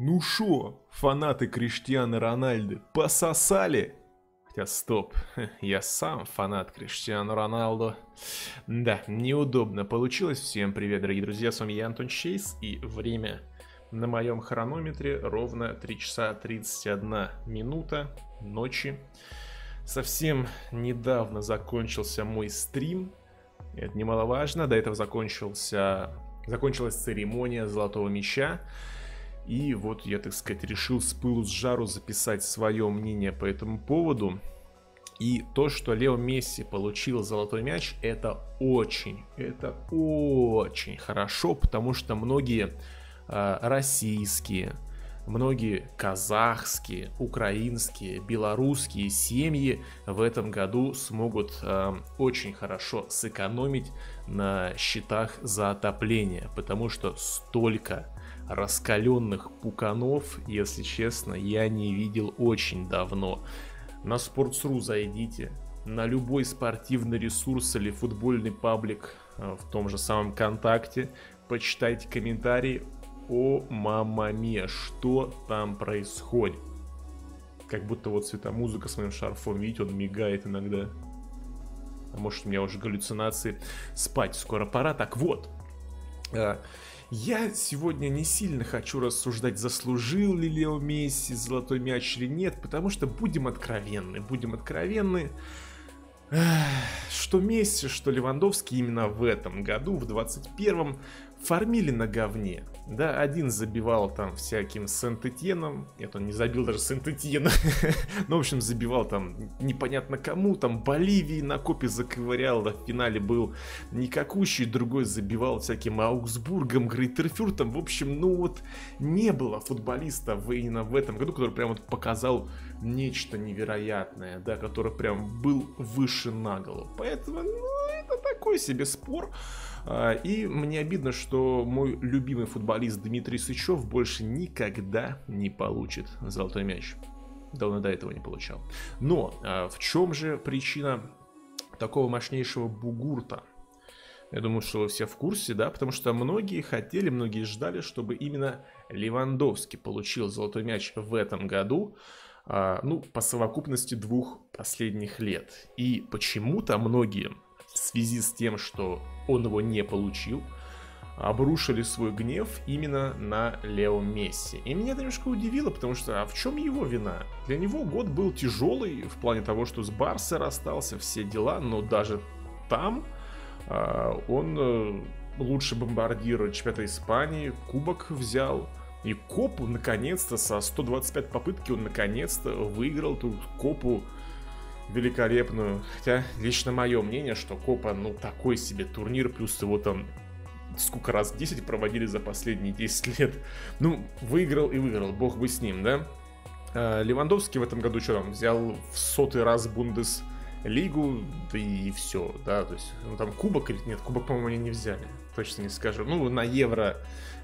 Ну шо, фанаты Криштиана Рональды пососали? Хотя стоп, я сам фанат Криштиану Роналду. Да, неудобно получилось. Всем привет, дорогие друзья, с вами я, Антон Чейз, и время на моем хронометре ровно 3 часа 31 минута ночи. Совсем недавно закончился мой стрим, это немаловажно, до этого закончился, закончилась церемония Золотого Меча. И вот я, так сказать, решил с пылу с жару записать свое мнение по этому поводу. И то, что Лео Месси получил золотой мяч, это очень, это очень хорошо, потому что многие э, российские, многие казахские, украинские, белорусские семьи в этом году смогут э, очень хорошо сэкономить на счетах за отопление, потому что столько раскаленных пуканов, если честно, я не видел очень давно. На Sports.ru зайдите, на любой спортивный ресурс или футбольный паблик э, в том же самом ВКонтакте, почитайте комментарии. О, мама мия, что там происходит? Как будто вот цветомузыка с моим шарфом, видите, он мигает иногда. А может у меня уже галлюцинации. Спать скоро пора. Так вот, э, я сегодня не сильно хочу рассуждать, заслужил ли Лео Месси золотой мяч или нет, потому что будем откровенны, будем откровенны, что Месси, что Левандовский именно в этом году, в 21-м, фармили на говне. Да, один забивал там всяким Сент-Этьеном, нет, он не забил даже Сент-Этьена, ну, в общем, забивал там непонятно кому, там Боливии на копе заковырял, да, в финале был никакущий, другой забивал всяким Аугсбургом, Грейтерфюртом, в общем, ну вот, не было футболиста в, именно в этом году, который прям вот показал нечто невероятное, да, который прям был выше на голову, поэтому, ну, это такой себе спор, и мне обидно, что мой любимый футболист Дмитрий Сычев больше никогда не получит золотой мяч. Давно до этого не получал. Но а, в чем же причина такого мощнейшего бугурта? Я думаю, что вы все в курсе, да, потому что многие хотели, многие ждали, чтобы именно Левандовский получил золотой мяч в этом году, а, ну, по совокупности двух последних лет. И почему-то многие связи с тем, что он его не получил, обрушили свой гнев именно на Лео Месси. И меня это немножко удивило, потому что а в чем его вина? Для него год был тяжелый в плане того, что с Барса расстался, все дела, но даже там а, он э, лучше бомбардира чемпионата Испании, кубок взял. И Копу наконец-то со 125 попытки он наконец-то выиграл эту Копу великолепную. Хотя, лично мое мнение, что Копа, ну, такой себе турнир, плюс его там сколько раз 10 проводили за последние 10 лет. Ну, выиграл и выиграл, бог бы с ним, да? А, Левандовский в этом году что там, взял в сотый раз Бундес лигу, да и все, да, то есть, ну там кубок или нет, кубок, по-моему, они не взяли, точно не скажу. Ну, на Евро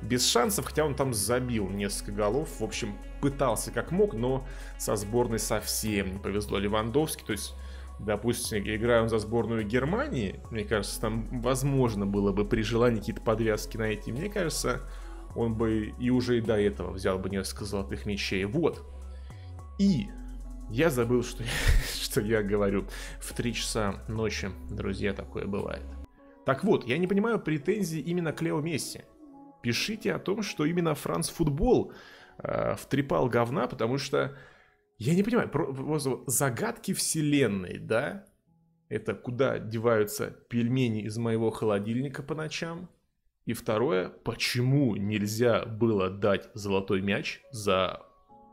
без шансов, хотя он там забил несколько голов, в общем, пытался как мог, но со сборной совсем не повезло Левандовски, то есть допустим, играем за сборную Германии, мне кажется, там возможно было бы при желании какие-то подвязки найти. Мне кажется, он бы и уже и до этого взял бы несколько золотых мячей. Вот. И я забыл, что, что я говорю. В 3 часа ночи, друзья, такое бывает. Так вот, я не понимаю претензий именно к Лео Месси. Пишите о том, что именно Франц Футбол э, втрепал говна, потому что я не понимаю, про, загадки вселенной, да? Это куда деваются пельмени из моего холодильника по ночам? И второе, почему нельзя было дать золотой мяч за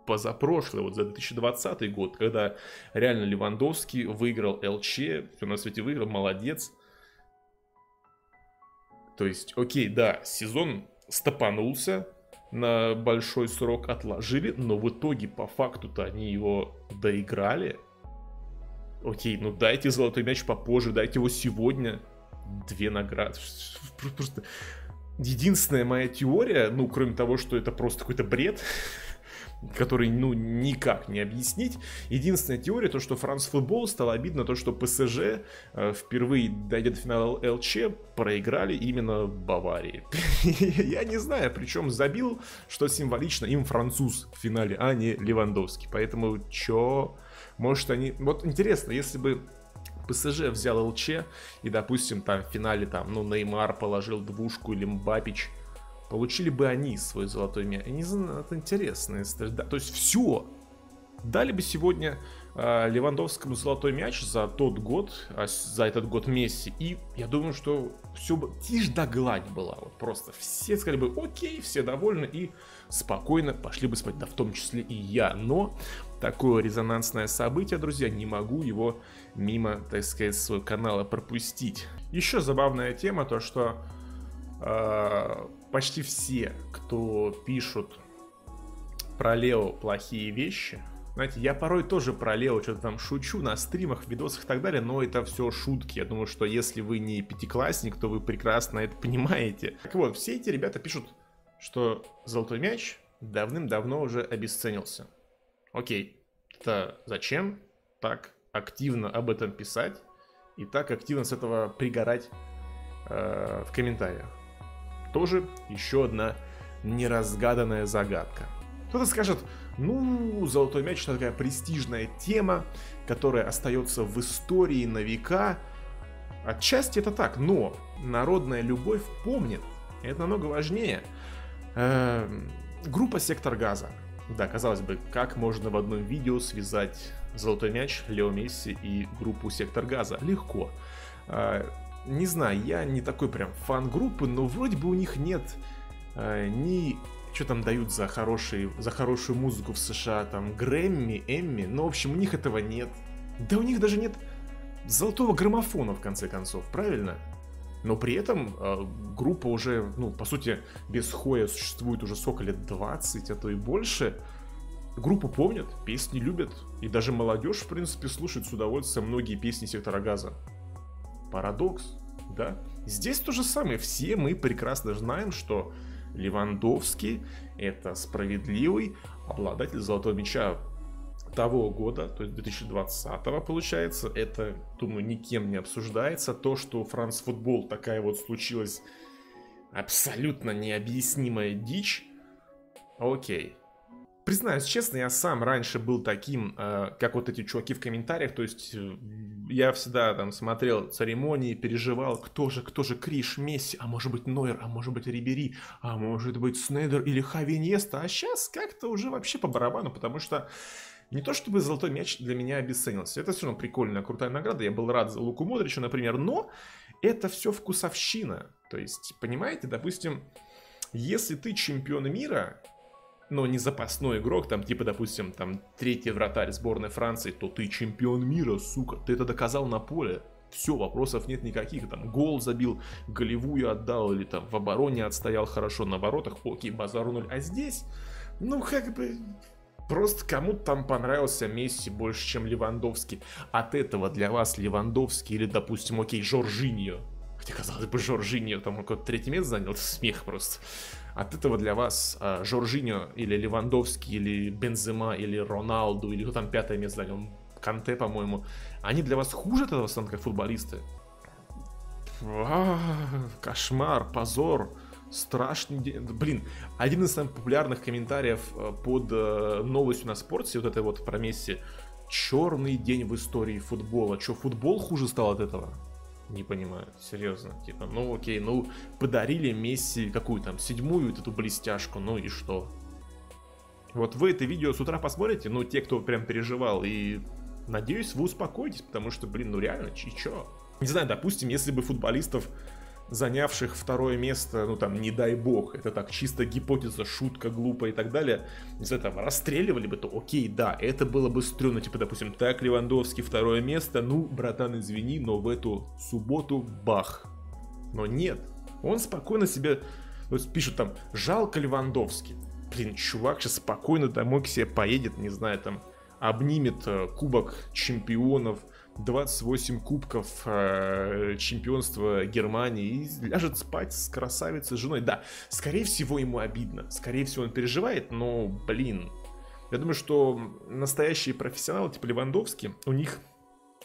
позапрошлый, вот за 2020 год, когда реально Левандовский выиграл ЛЧ, все на свете выиграл, молодец. То есть, окей, да, сезон стопанулся, на большой срок отложили, но в итоге по факту-то они его доиграли. Окей, ну дайте золотой мяч попозже, дайте его сегодня. Две награды. Просто единственная моя теория, ну, кроме того, что это просто какой-то бред, который, ну, никак не объяснить. Единственная теория, то, что Франц Футбол стало обидно, то, что ПСЖ э, впервые, дойдя до финала ЛЧ, проиграли именно Баварии. Я не знаю, причем забил, что символично, им француз в финале, а не Левандовский. Поэтому, чё... Может, они... Вот интересно, если бы ПСЖ взял ЛЧ, и, допустим, там в финале там, ну, Неймар положил двушку или Мбапич, получили бы они свой золотой мяч. Я не знаю, это интересно. Да, то есть все. Дали бы сегодня э, Левандовскому золотой мяч за тот год, э, за этот год Месси. И я думаю, что все бы тишь да гладь была. Вот просто все сказали бы, окей, все довольны и спокойно пошли бы спать. Да в том числе и я. Но такое резонансное событие, друзья, не могу его мимо, так сказать, своего канала пропустить. Еще забавная тема, то что э, почти все, кто пишут про Лео плохие вещи, знаете, я порой тоже про Лео что-то там шучу на стримах, видосах и так далее, но это все шутки. Я думаю, что если вы не пятиклассник, то вы прекрасно это понимаете. Так вот, все эти ребята пишут, что золотой мяч давным-давно уже обесценился. Окей, это зачем так активно об этом писать и так активно с этого пригорать э, в комментариях? Тоже еще одна неразгаданная загадка. Кто-то скажет, ну, золотой мяч это такая престижная тема, которая остается в истории на века. Отчасти это так, но народная любовь помнит. Это намного важнее. Эм, группа «Сектор газа». Да, казалось бы, как можно в одном видео связать «Золотой мяч», Лео Месси и группу «Сектор газа»? Легко. Э, не знаю, я не такой прям фан группы, но вроде бы у них нет э, ни что там дают за, хорошие, за хорошую музыку в США, там Грэмми, Эмми, но в общем у них этого нет. Да у них даже нет золотого граммофона в конце концов, правильно? Но при этом э, группа уже, ну, по сути, без Хоя существует уже сколько лет, 20, а то и больше. Группу помнят, песни любят, и даже молодежь, в принципе, слушает с удовольствием многие песни Сектора Газа. Парадокс, да? Здесь то же самое. Все мы прекрасно знаем, что Левандовский это справедливый обладатель золотого мяча того года, то есть 2020 получается, это, думаю, никем не обсуждается. То, что Франц Футбол такая вот случилась абсолютно необъяснимая дичь, окей. Признаюсь честно, я сам раньше был таким, э, как вот эти чуваки в комментариях, то есть э, я всегда там смотрел церемонии, переживал, кто же, кто же Криш, Месси, а может быть Нойер, а может быть Рибери, а может быть Снейдер или Хави Неста, а сейчас как-то уже вообще по барабану, потому что не то чтобы золотой мяч для меня обесценился, это все равно прикольная, крутая награда, я был рад за Луку Модричу, например, но это все вкусовщина, то есть, понимаете, допустим, если ты чемпион мира, но не запасной игрок, там, типа, допустим, там, третий вратарь сборной Франции, то ты чемпион мира, сука, ты это доказал на поле. Все, вопросов нет никаких, там, гол забил, голевую отдал, или там в обороне отстоял хорошо на воротах, окей, базару ноль. А здесь, ну, как бы, Просто кому-то там понравился Месси больше, чем Левандовский. От этого для вас Левандовский или, допустим, окей, Жоржиньо. Хотя, казалось бы, Жоржиньо там какой-то третий место занял, это смех просто. От этого для вас э, Жоржиньо или Левандовский, или Бензема, или Роналду, или кто там пятое место занял, Канте, по-моему, они для вас хуже от этого станут как футболисты? Кошмар, позор, страшный день. Блин, один из самых популярных комментариев а, под э, новостью на спорте, вот это вот про Месси, черный день в истории футбола. Что, футбол хуже стал от этого? Не понимаю, серьезно. Типа, ну окей, ну подарили Месси какую там, седьмую вот эту блестяшку, ну и что? Вот вы это видео с утра посмотрите, ну те, кто прям переживал, и надеюсь, вы успокоитесь, потому что, блин, ну реально, и чё? Не знаю, допустим, если бы футболистов занявших второе место, ну там, не дай бог, это так, чисто гипотеза, шутка, глупая и так далее, из этого расстреливали бы, то окей, да, это было бы стрёмно, типа, допустим, так, Левандовский второе место, ну, братан, извини, но в эту субботу бах. Но нет, он спокойно себе, вот пишут там, жалко Левандовский. Блин, чувак сейчас спокойно домой к себе поедет, не знаю, там, обнимет э, кубок чемпионов, 28 кубков э, чемпионства Германии и ляжет спать с красавицей женой. Да, скорее всего ему обидно, скорее всего он переживает, но, блин, я думаю, что настоящие профессионалы типа Левандовский, у них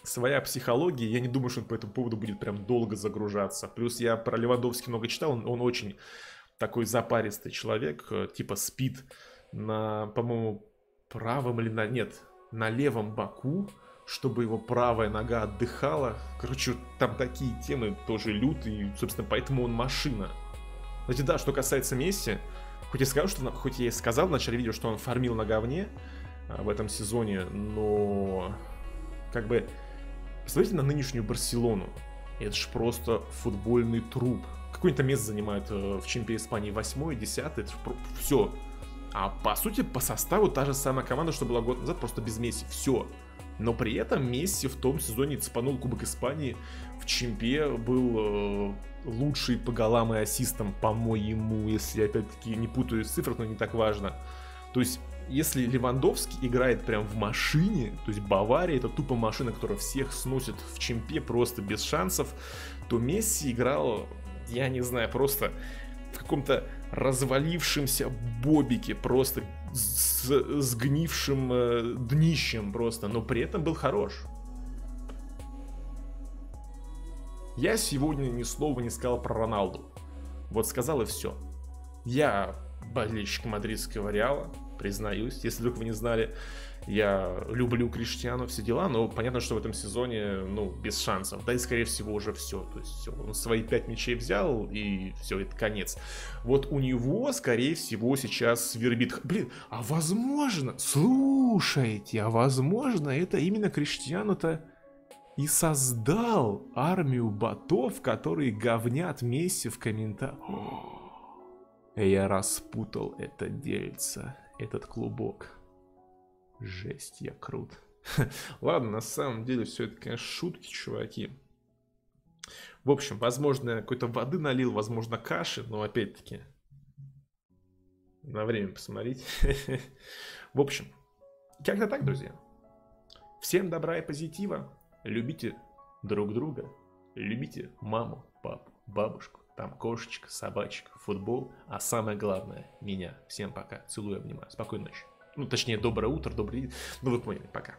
своя психология, я не думаю, что он по этому поводу будет прям долго загружаться. Плюс я про Левандовский много читал, он, он очень такой запаристый человек, э, типа спит на, по-моему, правом или на... Нет, на левом боку, чтобы его правая нога отдыхала. Короче, там такие темы тоже лютые, собственно, поэтому он машина. Кстати, да, что касается Месси, хоть я сказал, что, хоть я и сказал в начале видео, что он фармил на говне а, в этом сезоне, но как бы посмотрите на нынешнюю Барселону. Это ж просто футбольный труп. Какое-то место занимает э, в чемпионе Испании 8 10 это все. А по сути, по составу та же самая команда, что была год назад, просто без Месси. Все. Но при этом Месси в том сезоне цепанул Кубок Испании. В чемпе был э, лучший по голам и ассистам, по-моему, если опять-таки не путаю цифр, но не так важно. То есть, если Левандовский играет прям в машине, то есть Бавария это тупо машина, которая всех сносит в чемпе просто без шансов, то Месси играл, я не знаю, просто в каком-то развалившемся бобике, просто с сгнившим э, днищем просто, но при этом был хорош. Я сегодня ни слова не сказал про Роналду. Вот сказал и все. Я болельщик мадридского Реала, признаюсь. Если вдруг вы не знали, я люблю Криштиану, все дела, но понятно, что в этом сезоне, ну, без шансов. Да и, скорее всего, уже все. То есть он свои пять мячей взял, и все, это конец. Вот у него, скорее всего, сейчас свербит... Блин, а возможно, слушайте, а возможно, это именно Криштиану-то и создал армию ботов, которые говнят Месси в комментариях. Я распутал это дельце, этот клубок. Жесть, я крут. Ладно, на самом деле все это, конечно, шутки, чуваки. В общем, возможно, какой-то воды налил, возможно, каши, но опять-таки на время посмотреть. В общем, как-то так, друзья. Всем добра и позитива. Любите друг друга. Любите маму, папу, бабушку, там кошечка, собачка, футбол. А самое главное, меня. Всем пока. Целую, обнимаю. Спокойной ночи. Ну, точнее, доброе утро, добрый день. Ну, вы поняли, пока.